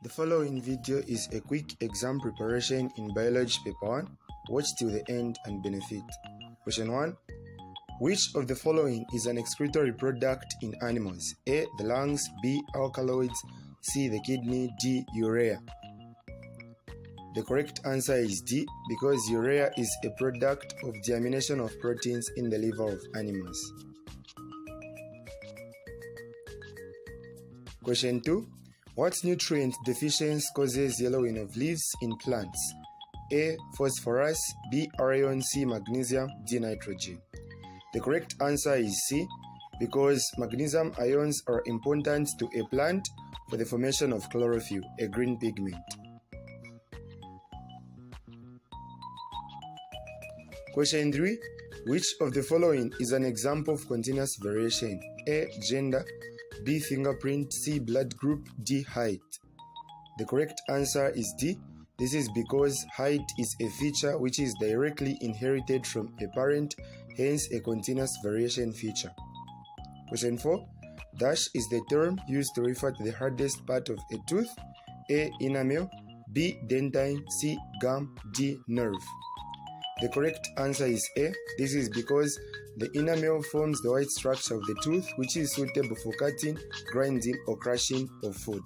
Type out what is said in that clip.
The following video is a quick exam preparation in biology paper 1. Watch till the end and benefit. Question 1. Which of the following is an excretory product in animals? A. The lungs, B. Alkaloids, C. The kidney, D. Urea. The correct answer is D because urea is a product of deamination of proteins in the liver of animals. Question 2. What nutrient deficiency causes yellowing of leaves in plants? A. Phosphorus, B. Iron, C. Magnesium, D. Nitrogen. The correct answer is C because magnesium ions are important to a plant for the formation of chlorophyll, a green pigment. Question 3. Which of the following is an example of continuous variation? A. Gender, B. Fingerprint, C. Blood group, D. Height. The correct answer is D. This is because height is a feature which is directly inherited from a parent, hence a continuous variation feature. Question 4. Dash is the term used to refer to the hardest part of a tooth. A. Enamel, B. Dentine, C. Gum, D. Nerve. The correct answer is A. This is because the enamel forms the white structure of the tooth which is suitable for cutting, grinding or crushing of food.